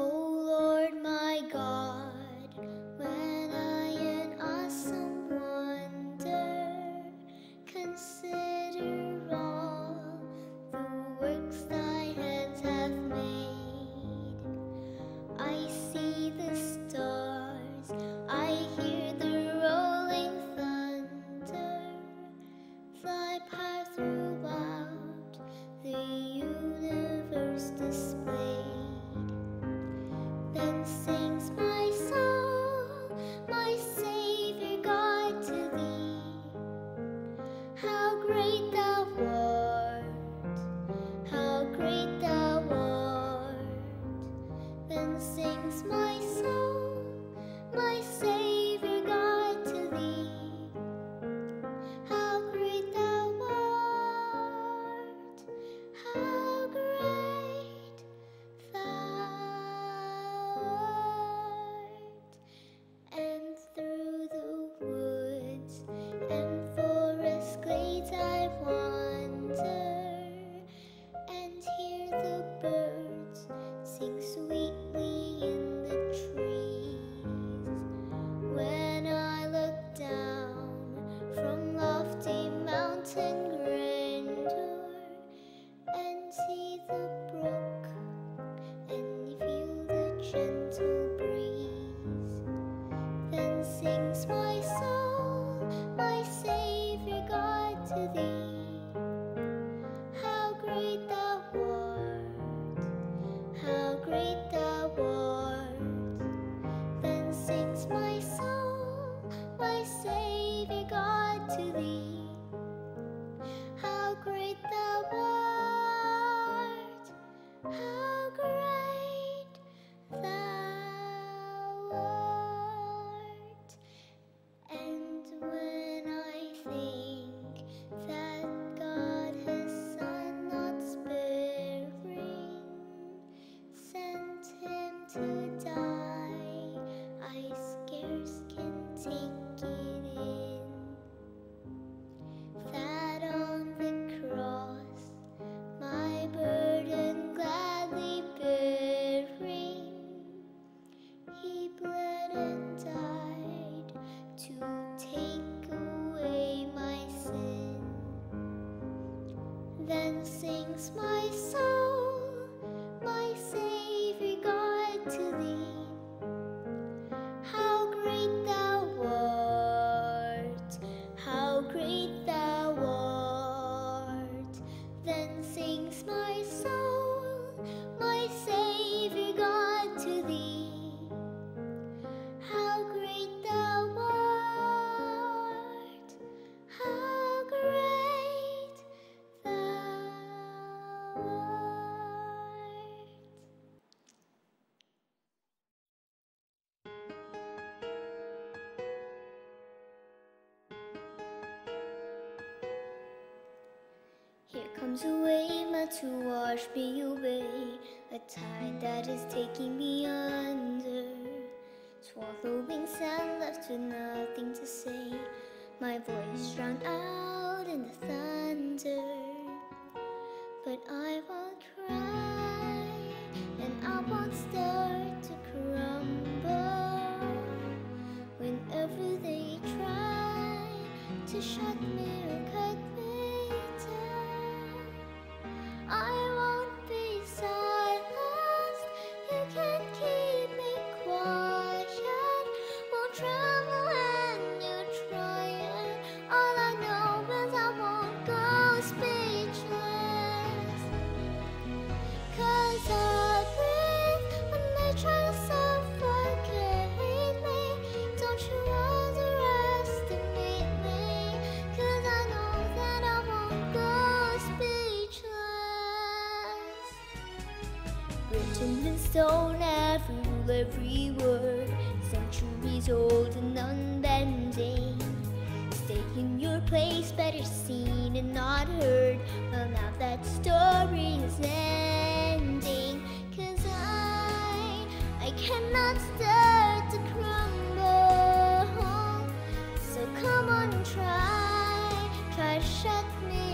Oh. great to breeze. comes away, my to wash me away. A tide that is taking me under. Swallowing sand left with nothing to say. My voice drowned out in the thunder. Don't rule every word, centuries old and unbending. Stay in your place, better seen and not heard. Well, now that story's ending, cause I, I cannot start to crumble. So come on, try, try to shut me.